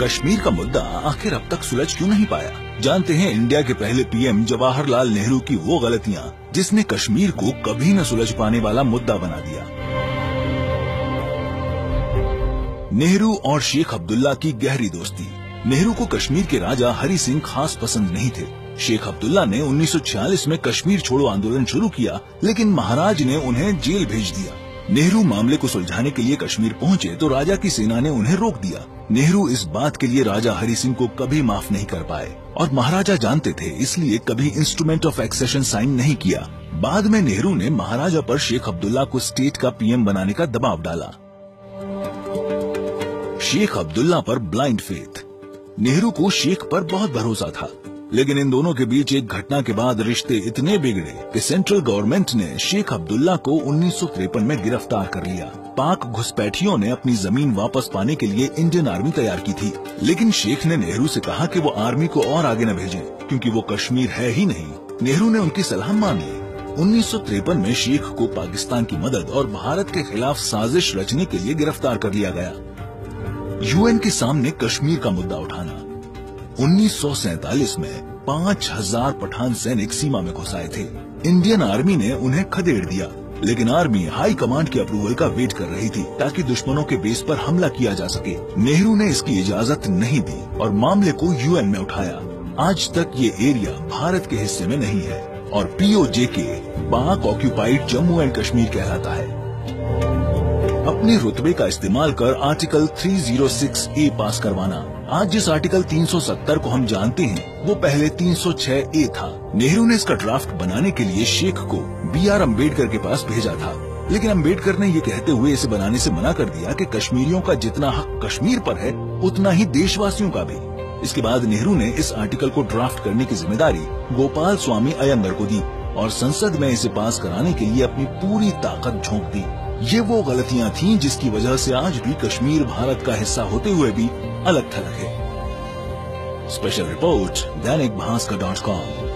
कश्मीर का मुद्दा आखिर अब तक सुलझ क्यों नहीं पाया? जानते हैं इंडिया के पहले पीएम जवाहरलाल नेहरू की वो गलतियाँ जिसने कश्मीर को कभी न सुलझ पाने वाला मुद्दा बना दिया। नेहरू और शेख अब्दुल्ला की गहरी दोस्ती। नेहरू को कश्मीर के राजा हरि सिंह खास पसंद नहीं थे। शेख अब्दुल्ला ने 1946 में कश्मीर छोड़ो आंदोलन शुरू किया, लेकिन महाराज ने उन्हें जेल भेज दिया। नेहरू मामले को सुलझाने के लिए कश्मीर पहुँचे तो राजा की सेना ने उन्हें रोक दिया। नेहरू इस बात के लिए राजा हरि सिंह को कभी माफ़ नहीं कर पाए और महाराजा जानते थे, इसलिए कभी इंस्ट्रूमेंट ऑफ़ एक्सेशन साइन नहीं किया। बाद में नेहरू ने महाराजा पर शेख अब्दुल्ला को स्टेट का पीएम बनाने का दबाव डाला। शेख अब्दुल्ला पर ब्लाइंड फेथ नेहरू को शेख पर बहुत भरोसा था। लेकिन इन दोनों के बीच एक घटना के बाद रिश्ते इतने बिगड़े कि सेंट्रल गवर्नमेंट ने शेख अब्दुल्ला को उन्नीस सौ तिरपन में गिरफ़्तार कर लिया। पाक घुसपैठियों ने अपनी ज़मीन वापस पाने के लिए इंडियन आर्मी तैयार की थी। लेकिन शेख ने नेहरू से कहा कि वो आर्मी को और आगे न भेजें, क्योंकि वो कश्मीर है ही नहीं। नेहरू ने उनकी सलाह मान। ली उन्नीस सौ तिरपन में शेख को पाकिस्तान की मदद और भारत के खिलाफ साजिश रचने के लिए गिरफ़्तार कर लिया गया। यूएन के सामने कश्मीर का मुद्दा उठाना। 1947 में पाँच हज़ार पठान सैनिक सीमा में घुस आए थे। इंडियन आर्मी ने उन्हें खदेड़ दिया, लेकिन आर्मी हाई कमांड के अप्रूवल का वेट कर रही थी ताकि दुश्मनों के बेस पर हमला किया जा सके। नेहरू ने इसकी इजाज़त नहीं दी और मामले को यूएन में उठाया। आज तक ये एरिया भारत के हिस्से में नहीं है और पीओजे के पाक ऑक्यूपाइड जम्मू एंड कश्मीर कहलाता है। अपने रुतबे का इस्तेमाल कर आर्टिकल 306 ए पास करवाना। आज जिस आर्टिकल 370 को हम जानते हैं, वो पहले 306 ए था। नेहरू ने इसका ड्राफ्ट बनाने के लिए शेख को बी आर अंबेडकर के पास भेजा था। लेकिन अंबेडकर ने ये कहते हुए इसे बनाने से मना कर दिया कि कश्मीरियों का जितना हक कश्मीर पर है, उतना ही देशवासियों का भी। इसके बाद नेहरू ने इस आर्टिकल को ड्राफ्ट करने की ज़िम्मेदारी गोपाल स्वामी अयंगर को दी और संसद में इसे पास कराने के लिए अपनी पूरी ताकत झोंक दी। ये वो गलतियाँ थीं जिसकी वजह से आज भी कश्मीर भारत का हिस्सा होते हुए भी अलग थलग है। Special report Dainik Bhaskar dot com.